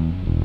Mm-hmm.